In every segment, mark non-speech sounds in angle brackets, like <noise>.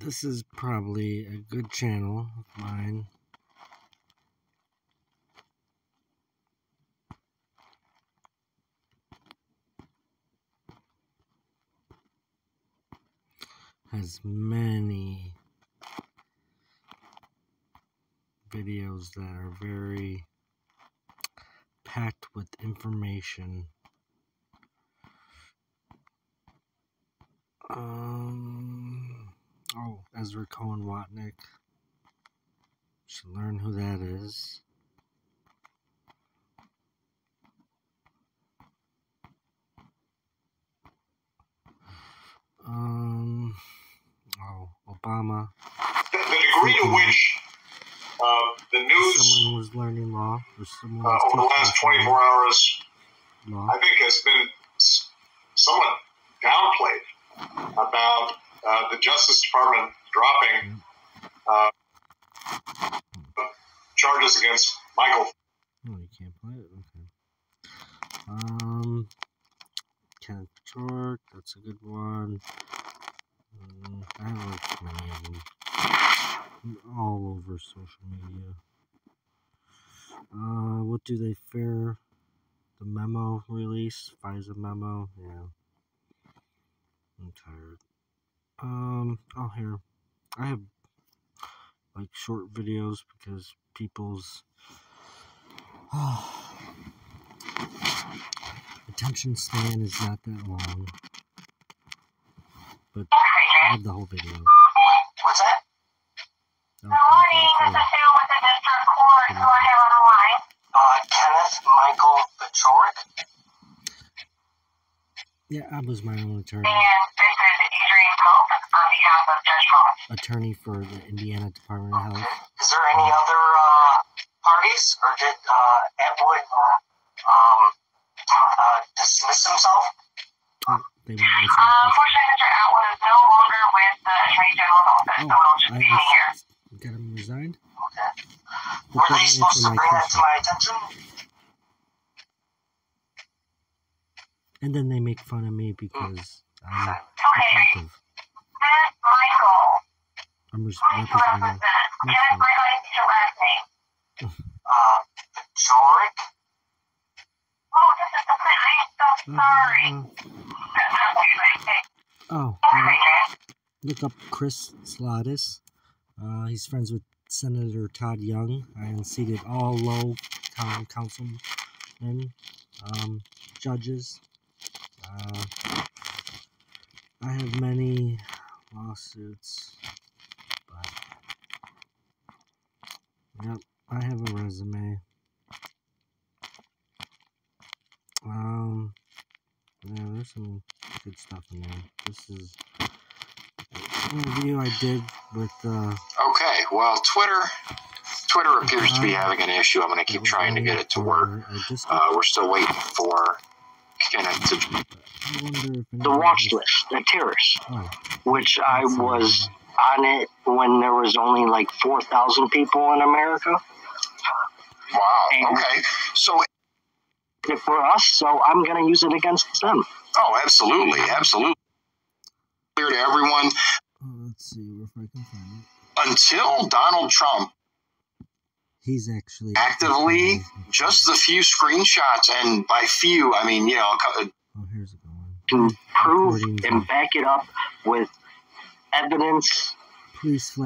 this is probably a good channel of mine. Has many videos that are very packed with information. Um, Ezra Cohen Watnick. Should learn who that is. Um, oh, Obama. The, degree to which uh, the news Someone was learning law, or someone uh, over the last someone 24 hours, law. I think, has been somewhat downplayed about uh, the Justice Department dropping uh, charges against Michael. Oh, you can't play it? Okay. Um, Kenneth York, that's a good one. Mm, I like many of them. All over social media. Uh, what do they fear? The memo release? FISA memo? Yeah. I'm tired. Um, oh, here. I have like short videos because people's <sighs> attention span is not that long. But I have the whole video. What's that? Oh, Good morning, this is Sue with the district court. Who I have on the line? Uh, Kenneth Michael Paciorek. Yeah, I was my own attorney. And this is Adrian Pope on behalf of Judge Mullins. Attorney for the Indiana Department of Health. Is there any other uh, parties, or did uh, Atwood um, uh, dismiss himself? Oh, they won't listen to Uh, unfortunately, Mr. Atwood is no longer with the Attorney General's office, so it'll just I be me here. got him resigned? Okay. But Were they supposed to my bring that to my attention? And then they make fun of me because I'm Okay, attentive. Kenneth Michael. I'm res- Who do you representing represent? my Kenneth son. Michael, your last name. <laughs> Uh, Paciorek? Oh, this is the thing. I am so sorry. Uh, That's what you're oh, uh, look up Chris Slatis. Uh, he's friends with Senator Todd Young. I unseated all low town councilmen, um, judges. Uh, I have many lawsuits, yep, I have a resume. Um, yeah, there's some good stuff in there. This is an interview I did with uh, Okay, well, Twitter, Twitter appears to be having an issue. I'm going to keep trying to get it to work. Uh, we're still waiting for Kenneth to. I wonder if the watch list, the terrace, Oh, which I was on it when there was only like 4,000 people in America Wow. Okay. So, for us, so I'm going to use it against them. oh, absolutely, absolutely. Clear to everyone oh, let's see if I can find it. until Donald Trump He's actually actively just the few screenshots, and by few, I mean you know, a Oh, here's a good one. To prove and back it up with evidence police flat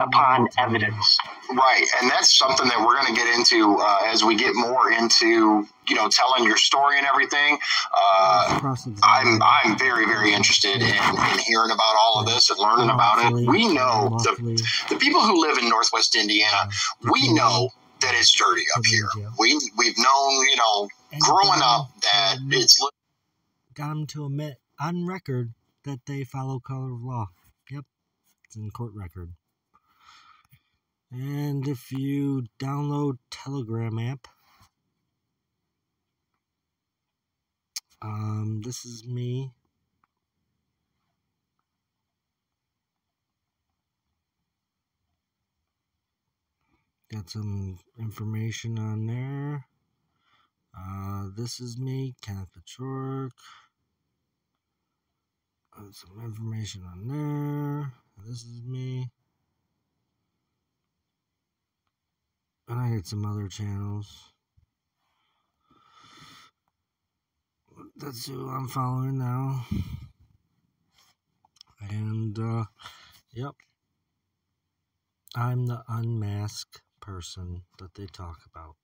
upon out telling evidence. right, and that's something that we're going to get into uh, as we get more into you know telling your story and everything. Uh. I'm I'm very very interested in, in hearing about all of this and learning about it. We know the the people who live in Northwest Indiana. We know that it's dirty up here. We we've known you know growing up that admit- it's li- got him to admit on record that they follow color of law. Yep, it's in court record. And if you download Telegram app, um, this is me. Got some information on there. Uh, this is me, Kenneth Paciorek. Uh, some information on there. This is me. Tried some other channels. That's who I'm following now. And, uh, yep. I'm the unmasked person that they talk about.